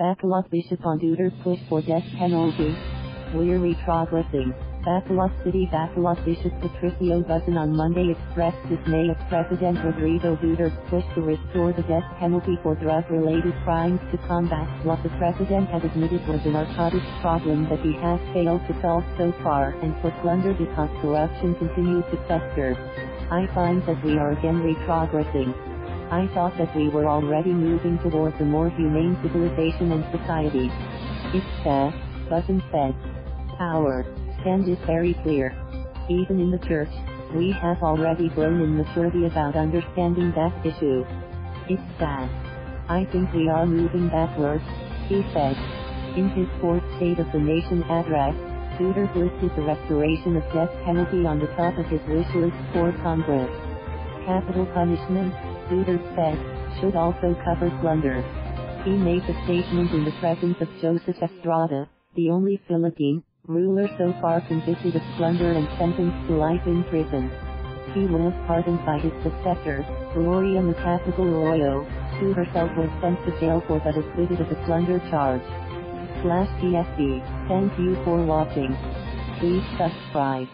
Bacolod Bishop on Duterte's push for death penalty. We're retrogressing. Bacolod City Bacolod Bishop Patricio Buzon on Monday expressed dismay at President Rodrigo Duterte's push to restore the death penalty for drug-related crimes to combat what the president has admitted was a narcotics problem that he has failed to solve so far and put under because corruption continues to fester. I find that we are again retrogressing. I thought that we were already moving towards a more humane civilization and society. It's sad, Buzon said. Our stand is very clear. Even in the church, we have already grown in maturity about understanding that issue. It's sad. I think we are moving backwards, he said. In his fourth State of the Nation address, Duterte listed the restoration of death penalty on the top of his wish list for Congress. Capital punishment, Duterte said, should also cover plunder. He made the statement in the presence of Joseph Estrada, the only Philippine ruler so far convicted of plunder and sentenced to life in prison. He was pardoned by his successor, Gloria Macapagal Arroyo, who herself was sent to jail for but acquitted of the plunder charge. Slash TSB. Thank you for watching. Please subscribe.